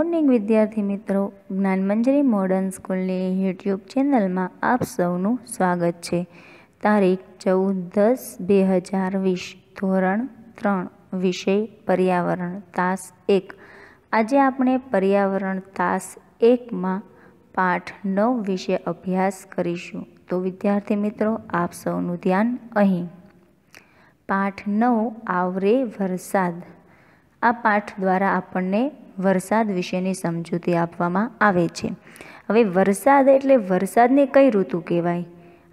Morning વિદ્યાર્થી મિત્રો, Gyanmanjari modern સ્કૂલની યુટ્યુબ ચેનલમાં આપ સૌનું સ્વાગત છે. તારીખ ચૌદ દસ બે હજાર વીસ, ધોરણ ત્રણ, વિષય પર્યાવરણ, તાસ એક. આજે આપણે પર્યાવરણ તાસ એકમાં પાઠ નવ વિશે અભ્યાસ કરીશું. તો વિદ્યાર્થી મિત્રો, આપ સૌનું ધ્યાન અહીં. પાઠ નવ, આવરે વરસાદ. આ પાઠ દ્વારા આપણને વરસાદ વિશેની સમજૂતી આપવામાં આવે છે. હવે વરસાદ એટલે વરસાદને કઈ ઋતુ કહેવાય?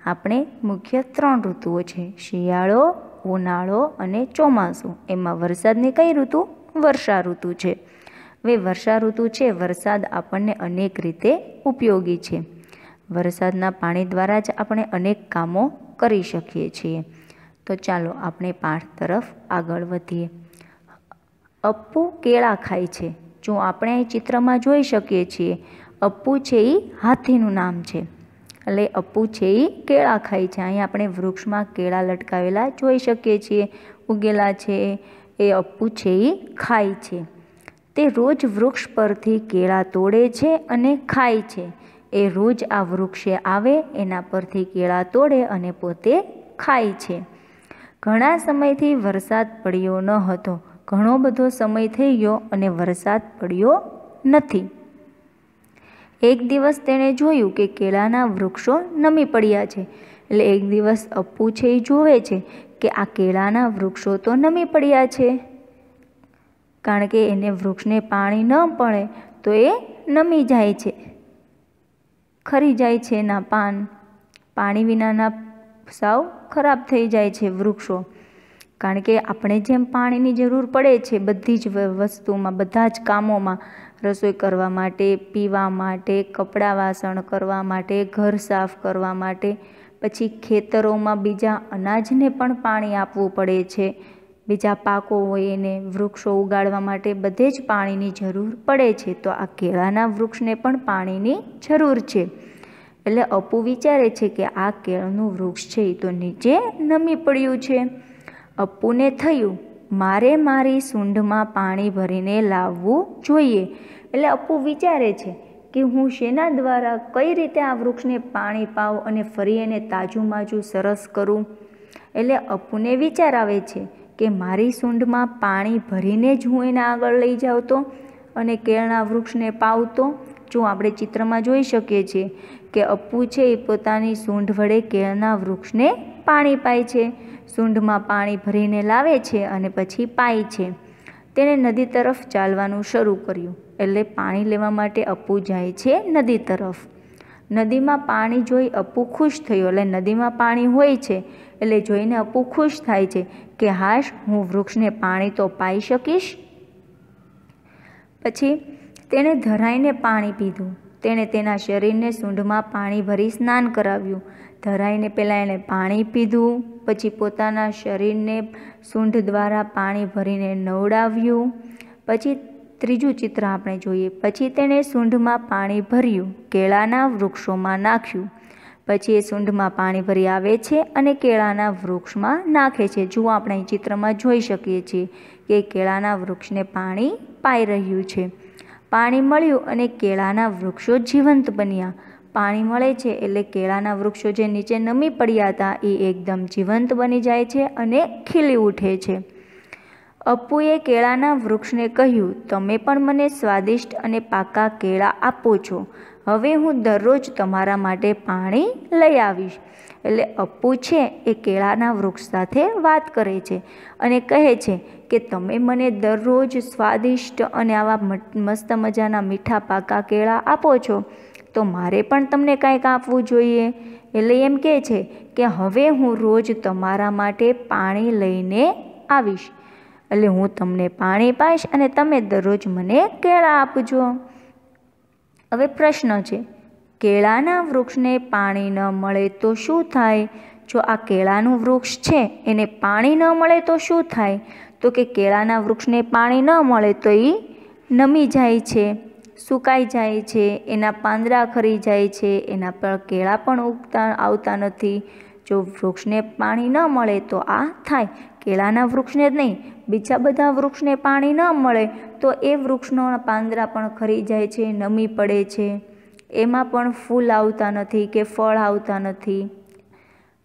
આપણે મુખ્ય ત્રણ ઋતુઓ છે. શિયાળો, ઉનાળો અને ચોમાસું. એમાં વરસાદની કઈ ઋતુ? વર્ષા ઋતુ છે. હવે વર્ષા ઋતુ છે, વરસાદ આપણને અનેક રીતે ઉપયોગી છે. વરસાદના પાણી દ્વારા જ આપણે અનેક કામો કરી શકીએ છીએ. તો ચાલો આપણે પાઠ તરફ આગળ વધીએ. અપ્પુ કેળા ખાય છે. જો આપણે એ ચિત્રમાં જોઈ શકીએ છીએ, અપ્પુ છે એ હાથીનું નામ છે. એટલે અપ્પુ છે એ કેળા ખાય છે. અહીં આપણે વૃક્ષમાં કેળા લટકાવેલા જોઈ શકીએ છીએ. ઉગેલા છે, એ અપ્પુ છે એ ખાય છે. તે રોજ વૃક્ષ પરથી કેળા તોડે છે અને ખાય છે. એ રોજ આ વૃક્ષે આવે, એના પરથી કેળા તોડે અને પોતે ખાય છે. ઘણા સમયથી વરસાદ પડ્યો ન હતો. ઘણો બધો સમય થઈ ગયો અને વરસાદ પડ્યો નથી. એક દિવસ તેણે જોયું કે કેળાના વૃક્ષો નમી પડ્યા છે. એટલે એક દિવસ અપ્પુ છે એ જોવે છે કે આ કેળાના વૃક્ષો તો નમી પડ્યા છે. કારણ કે એને વૃક્ષને પાણી ન પડે તો એ નમી જાય છે. ખરી જાય છે એના પાન. પાણી વિનાના સાવ ખરાબ થઈ જાય છે વૃક્ષો. કારણ કે આપણે જેમ પાણીની જરૂર પડે છે, બધી જ વસ્તુમાં, બધા જ કામોમાં રસોઈ કરવા માટે, પીવા માટે, કપડાં વાસણ કરવા માટે, ઘર સાફ કરવા માટે, પછી ખેતરોમાં બીજા અનાજને પણ પાણી આપવું પડે છે. બીજા પાકો હોય એને વૃક્ષો ઉગાડવા માટે બધે જ પાણીની જરૂર પડે છે. તો આ કેળાના વૃક્ષને પણ પાણીની જરૂર છે. એટલે અપુ વિચારે છે કે આ કેળનું વૃક્ષ છે એ તો નીચે નમી પડ્યું છે. અપ્પુને થયું, મારે મારી સૂંઢમાં પાણી ભરીને લાવવું જોઈએ. એટલે અપ્પુ વિચારે છે કે હું શેના દ્વારા કઈ રીતે આ વૃક્ષને પાણી પાઉં અને ફરી એને તાજું માજું સરસ કરું? એટલે અપ્પુને વિચાર આવે છે કે મારી સૂંઢમાં પાણી ભરીને જ હું એને આગળ લઈ જાઉં તો અને કેળના વૃક્ષને પાવતો જો આપણે ચિત્રમાં જોઈ શકીએ છીએ કે અપ્પુ છે એ પોતાની સૂંઢ વડે કેળના વૃક્ષને પાણી પાય છે. સૂંઢમાં પાણી ભરીને લાવે છે અને પછી પાય છે. તેણે નદી તરફ ચાલવાનું શરૂ કર્યું. એટલે પાણી લેવા માટે અપુ જાય છે નદી તરફ. નદીમાં પાણી જોઈ અપુ ખુશ થયો. એટલે નદીમાં પાણી હોય છે. એટલે જોઈને અપુ ખુશ થાય છે કે હાશ, હું વૃક્ષને પાણી તો પાઈ શકીશ? પછી તેણે ધરાઈને પાણી પીધું. તેણે તેના શરીરને સૂંઢમાં પાણી ભરી સ્નાન કરાવ્યું. ધરાઈને પહેલાં એણે પાણી પીધું, પછી પોતાના શરીરને સૂંઢ દ્વારા પાણી ભરીને નવડાવ્યું. પછી ત્રીજું ચિત્ર આપણે જોઈએ. પછી તેણે સૂંઢમાં પાણી ભર્યું, કેળાના વૃક્ષોમાં નાખ્યું. પછી એ સૂંઢમાં પાણી ભરી આવે છે અને કેળાના વૃક્ષમાં નાખે છે. જુઓ આપણે ચિત્રમાં જોઈ શકીએ છીએ કે કેળાના વૃક્ષને પાણી પાઈ રહ્યું છે. પાણી મળ્યું અને કેળાના વૃક્ષો જીવંત બન્યા. પાણી મળે છે એટલે કેળાના વૃક્ષો જે નીચે નમી પડ્યા હતા એ એકદમ જીવંત બની જાય છે અને ખીલી ઉઠે છે. અપ્પુએ કેળાના વૃક્ષને કહ્યું, તમે પણ મને સ્વાદિષ્ટ અને પાકા કેળા આપો છો. હવે હું દરરોજ તમારા માટે પાણી લઈ આવીશ. એટલે અપ્પુ છે એ કેળાના વૃક્ષ સાથે વાત કરે છે અને કહે છે કે, તમે મને દરરોજ સ્વાદિષ્ટ અને આવા મસ્ત મજાના મીઠા પાકા કેળા આપો છો. તો મારે પણ તમને કાંઈક આપવું જોઈએ? એટલે એમ કહે છે કે હવે હું રોજ તમારા માટે પાણી લઈને આવીશ. એટલે હું તમને પાણી પાઈશ અને તમે દરરોજ મને કેળા આપજો. હવે પ્રશ્ન છે, કેળાના વૃક્ષને પાણી ન મળે તો શું થાય? જો આ કેળાનું વૃક્ષ છે, એને પાણી ન મળે તો શું થાય? તો કે કેળાના વૃક્ષને પાણી ન મળે તો એ નમી જાય છે. સુકાઈ જાય છે, એના પાંદડા ખરી જાય છે, એના પર કેળા પણ ઉગતા આવતા નથી. જો વૃક્ષને પાણી ન મળે તો આ થાય. કેળાના વૃક્ષને જ નહીં, બીજા બધા વૃક્ષને પાણી ન મળે તો એ વૃક્ષનો પાંદડા પણ ખરી જાય છે, નમી પડે છે. એમાં પણ ફૂલ આવતા નથી કે ફળ આવતા નથી.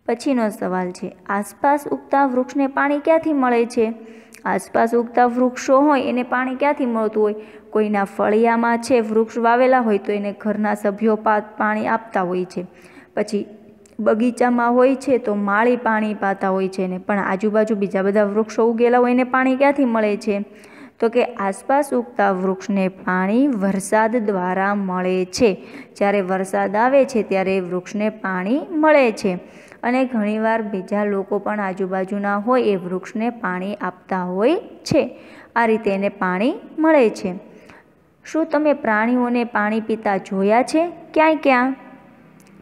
પછીનો સવાલ છે, આસપાસ ઉગતા વૃક્ષને પાણી ક્યાંથી મળે છે? આસપાસ ઉગતા વૃક્ષો હોય, એને પાણી ક્યાંથી મળતું હોય? કોઈના ફળિયામાં છે, વૃક્ષ વાવેલા હોય તો એને ઘરના સભ્યો પાણી આપતા હોય છે. પછી બગીચામાં હોય છે તો માળી પાણી પાતા હોય છે ને પણ આજુબાજુ બીજા બધા વૃક્ષો ઉગેલા હોય એને પાણી ક્યાંથી મળે છે? તો કે આસપાસ ઉગતા વૃક્ષને પાણી વરસાદ દ્વારા મળે છે. જ્યારે વરસાદ આવે છે ત્યારે વૃક્ષને પાણી મળે છે. અને ઘણીવાર બીજા લોકો પણ આજુબાજુના હોય એ વૃક્ષને પાણી આપતા હોય છે. આ રીતે એને પાણી મળે છે. શું તમે પ્રાણીઓને પાણી પીતા જોયા છે? ક્યાંય ક્યાં?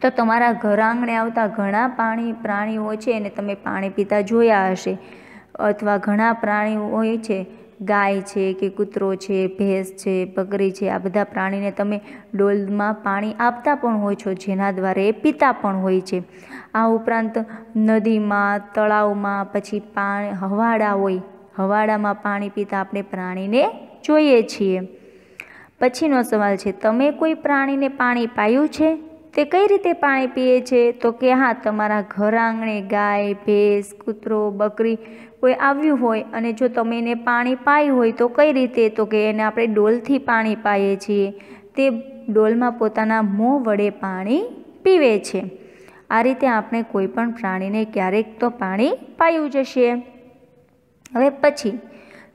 તો તમારા ઘર આંગણે આવતા ઘણા પાણી પ્રાણીઓ છે એને તમે પાણી પીતા જોયા હશે. અથવા ઘણા પ્રાણીઓ હોય છે. ગાય છે કે કૂતરો છે, ભેંસ છે, બકરી છે. આ બધા પ્રાણીને તમે ડોલમાં પાણી આપતા પણ હોય છો, જેના દ્વારા એ પીતા પણ હોય છે. આ ઉપરાંત નદીમાં, તળાવમાં, પછી પાણી, હવાડા હોય. હવાડામાં પાણી પીતા આપણે પ્રાણીને જોઈએ છીએ. પછીનો સવાલ છે, તમે કોઈ પ્રાણીને પાણી પાયું છે? તે કઈ રીતે પાણી પીએ છે? તો કે, હા, તમારા ઘર આંગણે ગાય, ભેંસ, કૂતરો, બકરી કોઈ આવ્યું હોય અને જો તમે એને પાણી પાયું હોય તો કઈ રીતે? તો કે, એને આપણે ડોલથી પાણી પાઈએ છીએ. તે ડોલમાં પોતાના મોં વડે પાણી પીવે છે. આ રીતે આપણે કોઈ પણ પ્રાણીને ક્યારેક તો પાણી પાયું જશે હવે પછી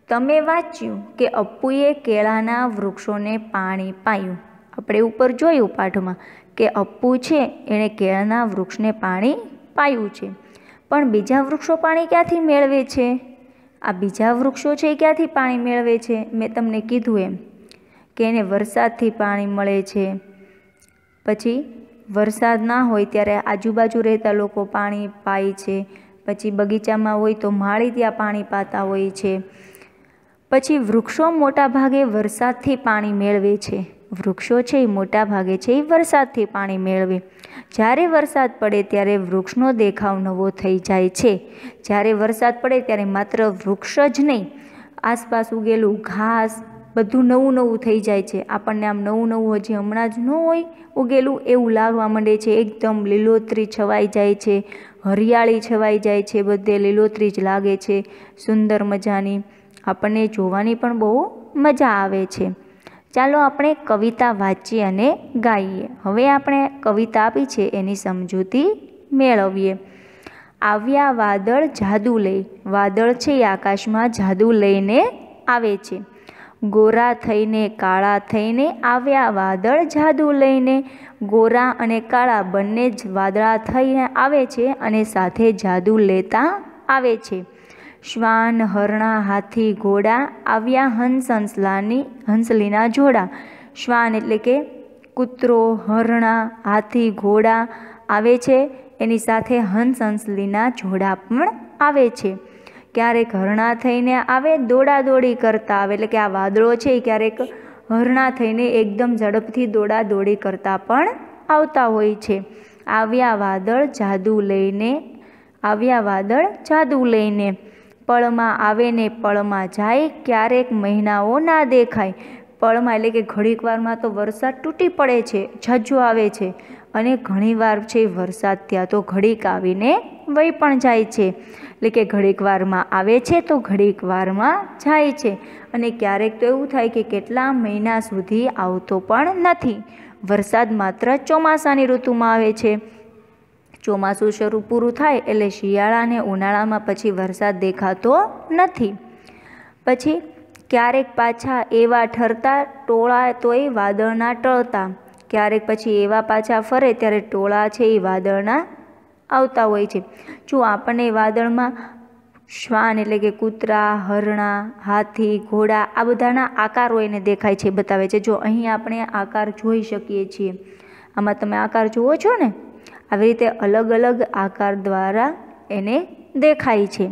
તમે વાંચ્યું કે અપ્પુએ કેળાના વૃક્ષોને પાણી પાયું. આપણે ઉપર જોયું પાઠમાં કે અપ્પુ છે, એણે કેળાના વૃક્ષને પાણી પાયું છે. પણ બીજા વૃક્ષો પાણી ક્યાંથી મેળવે છે? આ બીજા વૃક્ષો છે એ ક્યાંથી પાણી મેળવે છે? મેં તમને કીધું એમ કે એને વરસાદથી પાણી મળે છે. પછી વરસાદ ના હોય ત્યારે આજુબાજુ રહેતા લોકો પાણી પાય છે. પછી બગીચામાં હોય તો માળી ત્યાં પાણી પાતા હોય છે. પછી વૃક્ષો મોટા ભાગે વરસાદથી પાણી મેળવે છે. વૃક્ષો છે એ મોટા ભાગે છે એ વરસાદથી પાણી મેળવે. જ્યારે વરસાદ પડે ત્યારે વૃક્ષનો દેખાવ નવો થઈ જાય છે. જ્યારે વરસાદ પડે ત્યારે માત્ર વૃક્ષ જ નહીં, આસપાસ ઉગેલું ઘાસ બધું નવું નવું થઈ જાય છે. આપણને આમ નવું નવું હજી હમણાં જ ન હોય ઉગેલું એવું લાગવા માંડે છે. એકદમ લીલોતરી છવાઈ જાય છે, હરિયાળી છવાઈ જાય છે, બધે લીલોતરી જ લાગે છે. સુંદર મજાની આપણને જોવાની પણ બહુ મજા આવે છે. ચાલો આપણે કવિતા વાંચીએ અને ગાઈએ. હવે આપણે કવિતા આપી છે, એની સમજૂતી મેળવીએ. આવ્યા વાદળ જાદુ લઈ, વાદળ છે આકાશમાં જાદુ લઈને આવે છે. ગોરા થઈને કાળા થઈને આવ્યા વાદળ જાદુ લઈને, ગોરા અને કાળા બંને જ વાદળા થઈને આવે છે અને સાથે જાદુ લેતા આવે છે. શ્વાન, હરણા, હાથી, ઘોડા આવ્યા હંસ હંસલાની, હંસલીના જોડા. શ્વાન એટલે કે કૂતરો, હરણા, હાથી, ઘોડા આવે છે. એની સાથે હંસ હંસલીના જોડા પણ આવે છે. ક્યારેક હરણા થઈને આવે દોડા દોડી કરતા આવે. એટલે કે આ વાદળો છે એ ક્યારેક હરણા થઈને એકદમ ઝડપથી દોડા દોડી કરતા પણ આવતા હોય છે. આવ્યા વાદળ જાદુ લઈને, આવ્યા વાદળ જાદુ લઈને. પળમાં આવે ને પળમાં જાય, ક્યારેક મહિનાઓ ના દેખાય. પળમાં એટલે કે ઘડીક વારમાં તો વરસાદ તૂટી પડે છે ઝજ્જો આવે છે. અને ઘણીવાર છે વરસાદ ત્યાં તો ઘડીક આવીને વહી પણ જાય છે. એટલે કે ઘડીક વારમાં આવે છે તો ઘડીક વારમાં જાય છે. અને ક્યારેક તો એવું થાય કે કેટલા મહિના સુધી આવતો પણ નથી. વરસાદ માત્ર ચોમાસાની ઋતુમાં આવે છે. ચોમાસું શરૂ પૂરું થાય એટલે શિયાળા અને ઉનાળામાં પછી વરસાદ દેખાતો નથી. પછી ક્યારેક પાછા એવા ઠરતા ટોળા તોય વાદળના ટળતા. ક્યારેક પછી એવા પાછા ફરે ત્યારે ટોળા છે એ વાદળના આવતા હોય છે. જો આપણને વાદળમાં શ્વાન એટલે કે કૂતરા, હરણા, હાથી, ઘોડા આ બધાના આકારો એને દેખાય છે, બતાવે છે. જો અહીં આપણે આકાર જોઈ શકીએ છીએ. આમાં તમે આકાર જુઓ છો ને? આવી રીતે અલગ અલગ આકાર દ્વારા એને દેખાય છે.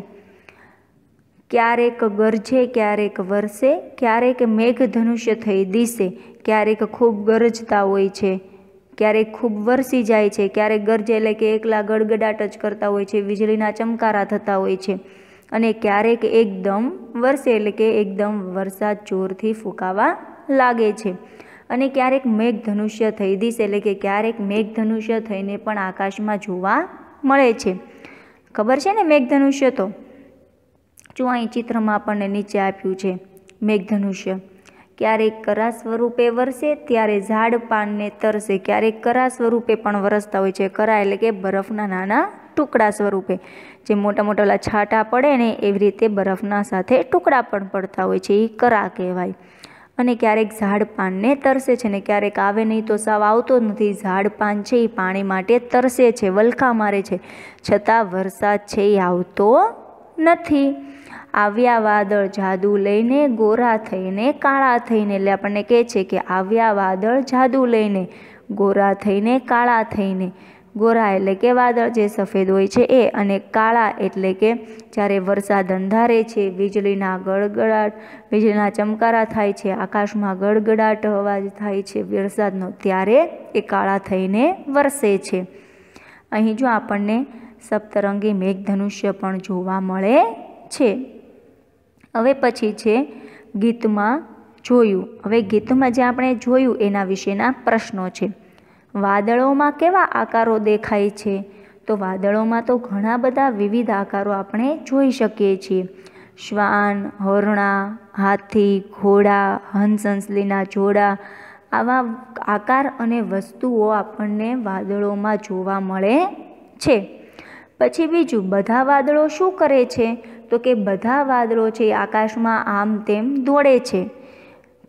ક્યારેક ગરજે, ક્યારેક વરસે, ક્યારેક મેઘધનુષ્ય થઈ દિશે, ક્યારેક ખૂબ ગરજતા હોય છે, ક્યારેક ખૂબ વરસી જાય છે, ક્યારેક ગરજે એટલે કે એકલા ગડગડાટ જ કરતા હોય છે, વીજળીના ચમકારા થતા હોય છે અને ક્યારેક એકદમ વરસે એટલે કે એકદમ વરસાદ જોરથી ફૂંકાવા લાગે છે. અને ક્યારેક મેઘધનુષ્ય થઈ દીશ એટલે કે ક્યારેક મેઘધનુષ્ય થઈને પણ આકાશમાં જોવા મળે છે. ખબર છે ને મેઘધનુષ્ય તો? જો અહીં ચિત્રમાં આપણને નીચે આપ્યું છે, મેઘધનુષ્ય. ક્યારેક કરા સ્વરૂપે વરસે, ત્યારે ઝાડ પાનને તરસે. ક્યારેક કરા સ્વરૂપે પણ વરસતા હોય છે. કરા એટલે કે બરફના નાના ટુકડા સ્વરૂપે. જે મોટા મોટા છાંટા પડે ને એવી રીતે બરફના સાથે ટુકડા પણ પડતા હોય છે. એ કરા કહેવાય. અને ક્યારેક ઝાડ પાનને તરસે છે ને ક્યારેક આવે નહીં તો સાવ આવતો જ નથી. ઝાડ પાન છે એ પાણી માટે તરસે છે, વલખા મારે છે. છતાં વરસાદ છે એ આવતો નથી. આવ્યા વાદળ જાદુ લઈને ગોરા થઈને કાળા થઈને, એટલે આપણને કહે છે કે આવ્યા વાદળ જાદુ લઈને ગોરા થઈને કાળા થઈને. ગોરા એટલે કે વાદળ જે સફેદ હોય છે એ અને કાળા એટલે કે જ્યારે વરસાદ અંધારે છે, વીજળીના ગડગડાટ, વીજળીના ચમકારા થાય છે, આકાશમાં ગડગડાટ અવાજ થાય છે, વરસાદનો ત્યારે એ કાળા થઈને વરસે છે. અહીં જો આપણને સપ્તરંગી મેઘધનુષ્ય પણ જોવા મળે છે. હવે પછી છે ગીતમાં જોયું. હવે ગીતમાં જે આપણે જોયું એના વિશેના પ્રશ્નો છે. વાદળોમાં કેવા આકારો દેખાય છે? તો વાદળોમાં તો ઘણા બધા વિવિધ આકારો આપણે જોઈ શકીએ છીએ. શ્વાન, હરણા, હાથી, ઘોડા હંસંસલીના જોડા, આવા આકાર અને વસ્તુઓ આપણને વાદળોમાં જોવા મળે છે. પછી બીજું, બધા વાદળો શું કરે છે? તો કે બધા વાદળો છે આકાશમાં આમ તેમ દોડે છે.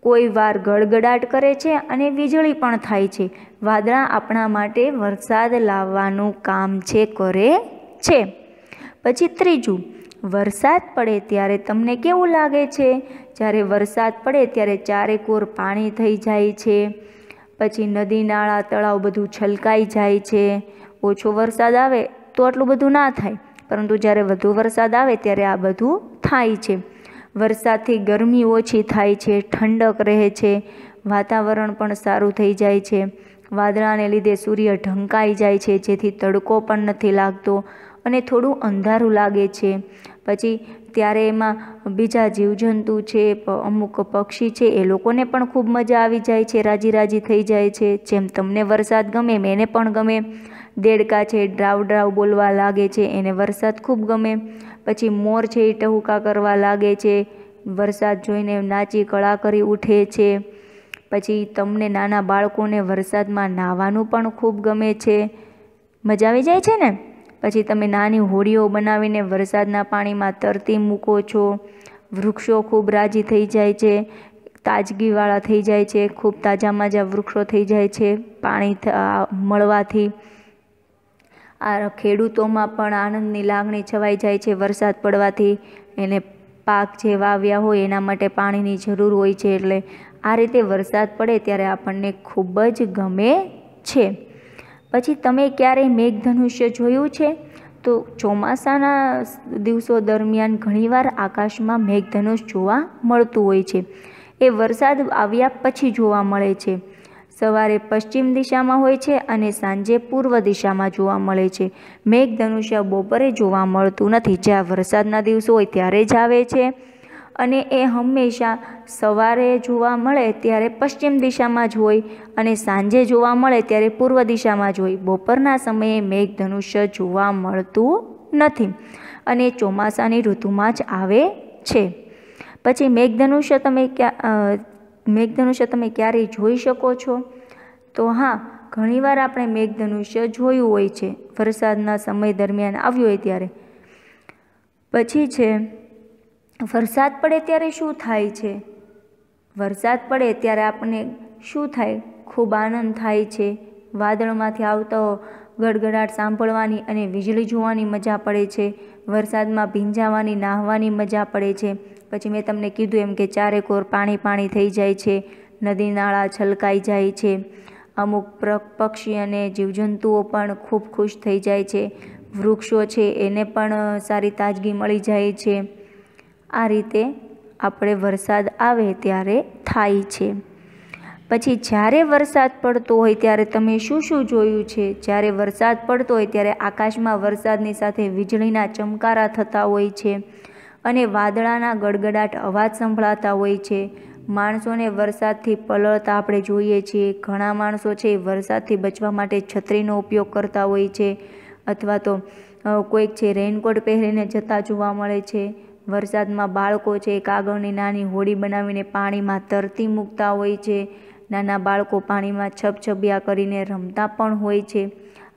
કોઈ વાર ગડગડાટ કરે છે અને વીજળી પણ થાય છે. વાદળા આપણા માટે વરસાદ લાવવાનું કામ છે કરે છે. પછી ત્રીજું, વરસાદ પડે ત્યારે તમને કેવું લાગે છે? જ્યારે વરસાદ પડે ત્યારે ચારેકોર પાણી થઈ જાય છે. પછી નદી, નાળા, તળાવ બધું છલકાઈ જાય છે. ઓછો વરસાદ આવે તો આટલું બધું ના થાય. પરંતુ જ્યારે વધુ વરસાદ આવે ત્યારે આ બધું થાય છે. વરસાદથી ગરમી ઓછી થાય છે, ઠંડક રહે છે, વાતાવરણ પણ સારું થઈ જાય છે. વાદળાને લીધે સૂર્ય ઢંકાઈ જાય છે, જેથી તડકો પણ નથી લાગતો અને થોડું અંધારું લાગે છે. પછી ત્યારે એમાં બીજા જીવજંતુ છે અમુક પક્ષી છે, એ લોકોને પણ ખૂબ મજા આવી જાય છે, રાજી રાજી થઈ જાય છે. જેમ તમને વરસાદ ગમે એને પણ ગમે. દેડકા છે, ડ્રાવ ડ્રાવ બોલવા લાગે છે, એને વરસાદ ખૂબ ગમે. પછી મોર છે, એ ટહુકા કરવા લાગે છે. વરસાદ જોઈને નાચી કળા કરી ઉઠે છે. પછી તમને નાના બાળકોને વરસાદમાં નાહવાનું પણ ખૂબ ગમે છે. મજા આવી જાય છે ને? પછી તમે નાની હોડીઓ બનાવીને વરસાદના પાણીમાં તરતી મૂકો છો. વૃક્ષો ખૂબ રાજી થઈ જાય છે. તાજગીવાળા થઈ જાય છે. ખૂબ તાજા માજા વૃક્ષો થઈ જાય છે પાણી મળવાથી. આ ખેડૂતોમાં પણ આનંદની લાગણી છવાઈ જાય છે વરસાદ પડવાથી. એને પાક જે વાવ્યા હોય એના માટે પાણીની જરૂર હોય છે એટલે આ રીતે વરસાદ પડે ત્યારે આપણને ખૂબ જ ગમે છે. પછી તમે ક્યારેય મેઘધનુષ્ય જોયું છે? તો ચોમાસાના દિવસો દરમિયાન ઘણીવાર આકાશમાં મેઘધનુષ જોવા મળતું હોય છે. એ વરસાદ આવ્યા પછી જોવા મળે છે. સવારે પશ્ચિમ દિશામાં હોય છે અને સાંજે પૂર્વ દિશામાં જોવા મળે છે. મેઘધનુષ્ય બપોરે જોવા મળતું નથી. જ્યાં વરસાદના દિવસો હોય ત્યારે જ આવે છે. અને એ હંમેશા સવારે જોવા મળે ત્યારે પશ્ચિમ દિશામાં જ હોય અને સાંજે જોવા મળે ત્યારે પૂર્વ દિશામાં જ હોય. બપોરના સમયે મેઘધનુષ્ય જોવા મળતું નથી અને ચોમાસાની ઋતુમાં જ આવે છે. પછી મેઘધનુષ્ય તમે ક્યાં મેઘધનુષ્ય તમે ક્યારેય જોઈ શકો છો? તો હા, ઘણીવાર આપણે મેઘધનુષ્ય જોયું હોય છે. વરસાદના સમય દરમિયાન આવ્યું હોય ત્યારે. પછી છે, વરસાદ પડે ત્યારે શું થાય છે? વરસાદ પડે ત્યારે આપણને શું થાય? ખૂબ આનંદ થાય છે. વાદળમાંથી આવતો ગડગડાટ સાંભળવાની અને વીજળી જોવાની મજા પડે છે. વરસાદમાં ભીંજાવાની, નાહવાની મજા પડે છે. પછી મેં તમને કીધું એમ કે ચારેકોર પાણી પાણી થઈ જાય છે, નદી નાળા છલકાઈ જાય છે. અમુક પક્ષી અને જીવજંતુઓ પણ ખૂબ ખુશ થઈ જાય છે. વૃક્ષો છે એને પણ સારી તાજગી મળી જાય છે. આ રીતે આપણે વરસાદ આવે ત્યારે થાય છે. પછી જ્યારે વરસાદ પડતો હોય ત્યારે તમે શું શું જોયું છે? જ્યારે વરસાદ પડતો હોય ત્યારે આકાશમાં વરસાદની સાથે વીજળીના ચમકારા થતા હોય છે. અને વાદળાના ગડગડાટ અવાજ સંભળાતા હોય છે. માણસોને વરસાદથી પલળતા આપણે જોઈએ છીએ. ઘણા માણસો છે વરસાદથી બચવા માટે છત્રીનો ઉપયોગ કરતા હોય છે અથવા તો કોઈક છે રેઇનકોટ પહેરીને જતા જોવા મળે છે. વરસાદમાં બાળકો છે કાગળની નાની હોડી બનાવીને પાણીમાં તરતી મૂકતા હોય છે. નાના બાળકો પાણીમાં છબછબિયા કરીને રમતા પણ હોય છે.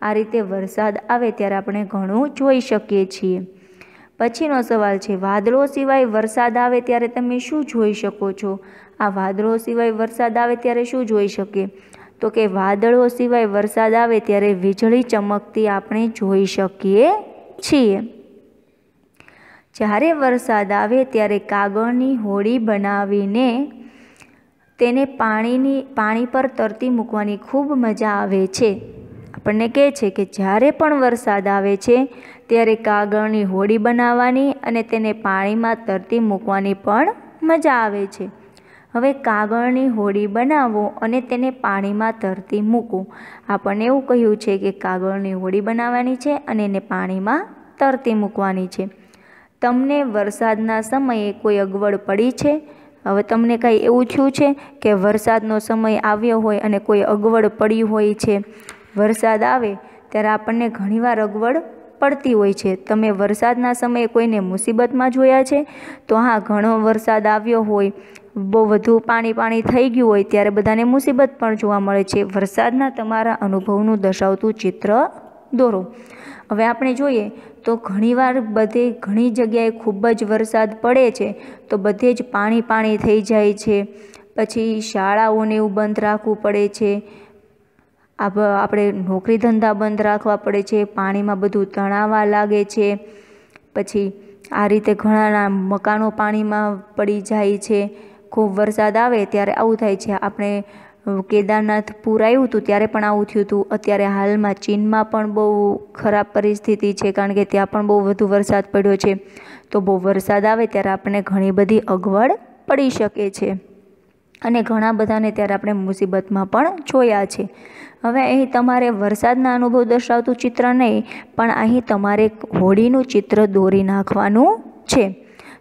આ રીતે વરસાદ આવે ત્યારે આપણે ઘણું જોઈ શકીએ છીએ. પછીનો સવાલ છે, વાદળો સિવાય વરસાદ આવે ત્યારે તમે શું જોઈ શકો છો? આ વાદળો સિવાય વરસાદ આવે ત્યારે શું જોઈ શકીએ? તો કે વાદળો સિવાય વરસાદ આવે ત્યારે વીજળી ચમકતી આપણે જોઈ શકીએ છીએ. જ્યારે વરસાદ આવે ત્યારે કાગળની હોડી બનાવીને તેને પાણીની, પાણી પર તરતી મૂકવાની ખૂબ મજા આવે છે. આપણને કહે છે કે જ્યારે પણ વરસાદ આવે છે, ત્યારે કાગળની હોડી બનાવવાની અને તેને પાણીમાં તરતી મૂકવાની પણ મજા આવે છે. હવે કાગળની હોડી બનાવો અને તેને પાણીમાં તરતી મૂકો. આપણને એવું કહ્યું છે કે કાગળની હોડી બનાવવાની છે અને એને પાણીમાં તરતી મૂકવાની છે. તમને વરસાદના સમયે કોઈ અગવડ પડી છે? હવે તમને કાંઈ એવું થયું છે કે વરસાદનો સમય આવ્યો હોય અને કોઈ અગવડ પડી હોય છે? વરસાદ આવે ત્યારે આપણને ઘણીવાર અગવડ પડતી હોય છે. તમે વરસાદના સમયે કોઈને મુસીબતમાં જોયા છે? તો હા, ઘણો વરસાદ આવ્યો હોય, બહુ વધુ પાણી પાણી થઈ ગયું હોય ત્યારે બધાને મુસીબત પણ જોવા મળે છે. વરસાદના તમારા અનુભવનું દર્શાવતું ચિત્ર દોરો. હવે આપણે જોઈએ તો ઘણીવાર બધે ઘણી જગ્યાએ ખૂબ જ વરસાદ પડે છે, તો બધે જ પાણી પાણી થઈ જાય છે. પછી શાળાઓને એવું બંધ રાખવું પડે છે. આપણે નોકરી ધંધા બંધ રાખવા પડે છે, પાણીમાં બધું તણાવા લાગે છે. પછી આ રીતે ઘણાના મકાનો પાણીમાં પડી જાય છે. ખૂબ વરસાદ આવે ત્યારે આવું થાય છે. આપણે કેદારનાથ પૂર આવ્યું હતું ત્યારે પણ આવું થયું હતું. અત્યારે હાલમાં ચીનમાં પણ બહુ ખરાબ પરિસ્થિતિ છે કારણ કે ત્યાં પણ બહુ વધુ વરસાદ પડ્યો છે. તો બહુ વરસાદ આવે ત્યારે આપણને ઘણી બધી અગવડ પડી શકે છે. અને ઘણા બધાને ત્યારે આપણે મુસીબતમાં પણ જોયા છે. હવે અહીં તમારે વરસાદના અનુભવ દર્શાવતું ચિત્ર નહીં, પણ અહીં તમારે હોડીનું ચિત્ર દોરી નાખવાનું છે.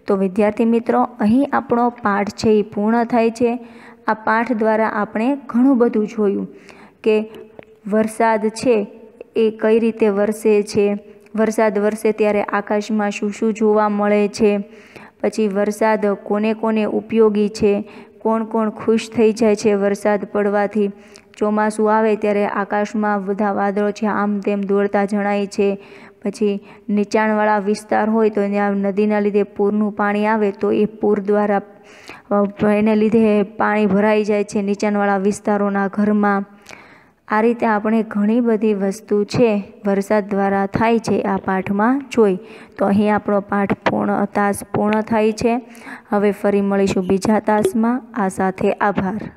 તો વિદ્યાર્થી મિત્રો, અહીં આપણો પાઠ છે એ પૂર્ણ થાય છે. આ પાઠ દ્વારા આપણે ઘણું બધું જોયું કે વરસાદ છે એ કઈ રીતે વરસે છે, વરસાદ વરસે ત્યારે આકાશમાં શું શું જોવા મળે છે, પછી વરસાદ કોને કોને ઉપયોગી છે કોણ કોણ ખુશ થઈ જાય છે વરસાદ પડવાથી? ચોમાસું આવે ત્યારે આકાશમાં બધા વાદળો છે, આમ તેમ દોડતા જણાય છે. પછી નીચાણવાળા વિસ્તાર હોય તો ત્યાં નદીના લીધે પૂરનું પાણી આવે તો એ પૂર દ્વારા એને લીધે પાણી ભરાઈ જાય છે નીચાણવાળા વિસ્તારોના ઘરમાં. આ રીતે આપણે ઘણી બધી વસ્તુ છે, વરસાદ દ્વારા થાય છે આ પાઠમાં જોઈ. તો અહીં આપણો પાઠ પૂર્ણ, તાસ પૂર્ણ થાય છે. હવે ફરી મળીશું બીજા તાસમાં. આ સાથે આભાર.